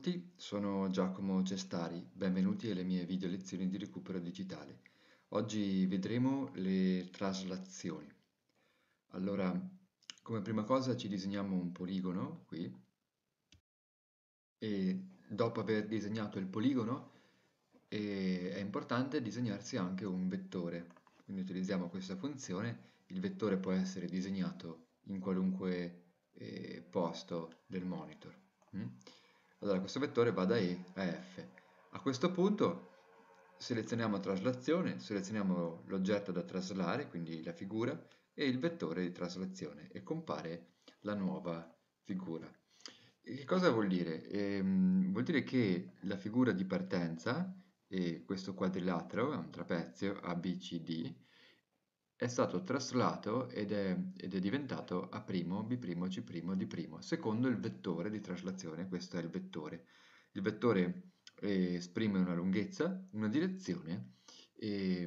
tutti, sono Giacomo Cestari, benvenuti alle mie video lezioni di recupero digitale. Oggi vedremo le traslazioni. Allora, come prima cosa ci disegniamo un poligono qui e dopo aver disegnato il poligono è importante disegnarsi anche un vettore. Quindi utilizziamo questa funzione, il vettore può essere disegnato in qualunque eh, posto del monitor. Mm? Allora questo vettore va da E a F. A questo punto selezioniamo traslazione, selezioniamo l'oggetto da traslare, quindi la figura, e il vettore di traslazione e compare la nuova figura. Che cosa vuol dire? Ehm, vuol dire che la figura di partenza, e questo quadrilatero è un trapezio ABCD, è stato traslato ed è, ed è diventato A', B', C', D', secondo il vettore di traslazione, questo è il vettore. Il vettore eh, esprime una lunghezza, una direzione, e,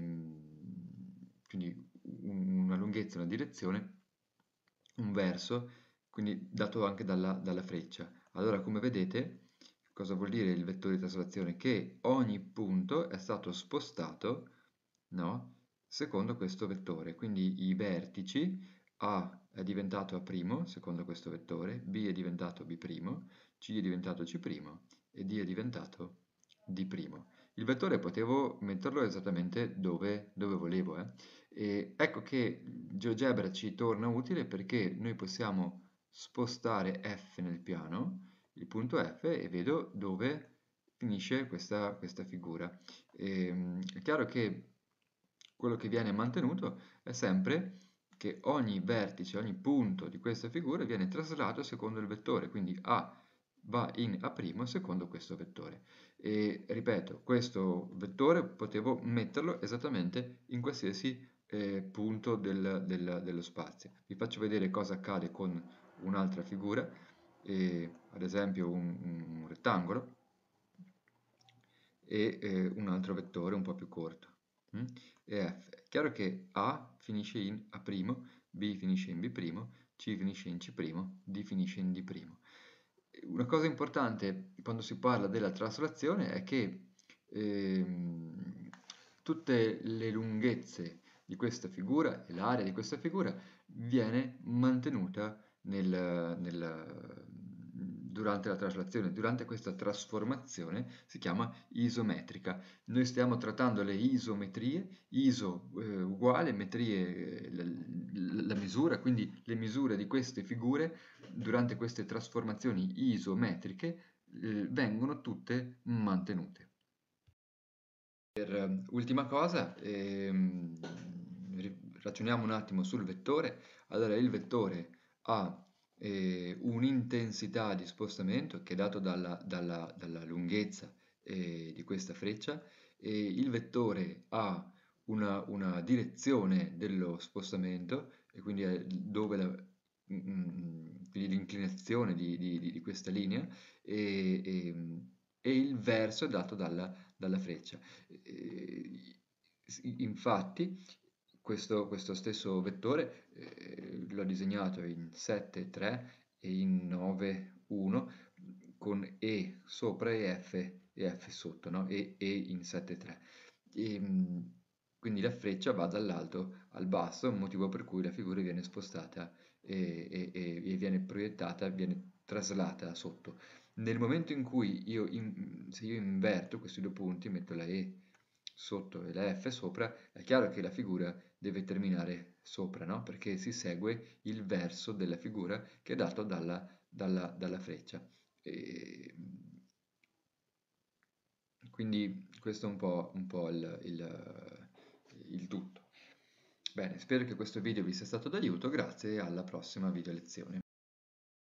quindi una lunghezza, una direzione, un verso, quindi dato anche dalla, dalla freccia. Allora, come vedete, cosa vuol dire il vettore di traslazione? Che ogni punto è stato spostato, no? Secondo questo vettore, quindi i vertici A è diventato A', secondo questo vettore, B è diventato B', C è diventato C' e D è diventato D'. Il vettore potevo metterlo esattamente dove, dove volevo. Eh? Ecco che GeoGebra ci torna utile perché noi possiamo spostare F nel piano, il punto F, e vedo dove finisce questa, questa figura. E, ehm, è chiaro che quello che viene mantenuto è sempre che ogni vertice, ogni punto di questa figura viene traslato secondo il vettore, quindi A va in A' secondo questo vettore. E ripeto, questo vettore potevo metterlo esattamente in qualsiasi eh, punto del, del, dello spazio. Vi faccio vedere cosa accade con un'altra figura, eh, ad esempio un, un rettangolo e eh, un altro vettore un po' più corto. Mm? e F. È chiaro che A finisce in A', B finisce in B', C finisce in C', D finisce in D'. Una cosa importante quando si parla della traslazione è che ehm, tutte le lunghezze di questa figura e l'area di questa figura viene mantenuta nel, nel durante la traslazione, durante questa trasformazione si chiama isometrica. Noi stiamo trattando le isometrie, iso eh, uguale, metrie la, la, misura, quindi le misure di queste figure durante queste trasformazioni isometriche eh, vengono tutte mantenute. Per uh, ultima cosa, ehm, ragioniamo un attimo sul vettore. Allora il vettore ha eh, un'intensità di spostamento che è dato dalla, dalla, dalla lunghezza eh, di questa freccia e il vettore ha una, una direzione dello spostamento e quindi dove la, mm, mm, l'inclinazione di, di, di, questa linea e, e, e, il verso è dato dalla, dalla freccia. E, infatti questo, questo stesso vettore eh, l'ho disegnato in 7,3 e in 9,1 con E sopra e F e F sotto, no? e, e in 7,3. E, ehm, quindi la freccia va dall'alto al basso, motivo per cui la figura viene spostata e, e, e viene proiettata, viene traslata sotto. Nel momento in cui io, in, se io inverto questi due punti, metto la E sotto e la F sopra, è chiaro che la figura deve terminare sopra, no? Perché si segue il verso della figura che è dato dalla, dalla, dalla freccia. E quindi questo è un po', un po il, il, il tutto. Bene, spero che questo video vi sia stato d'aiuto, grazie e alla prossima video lezione.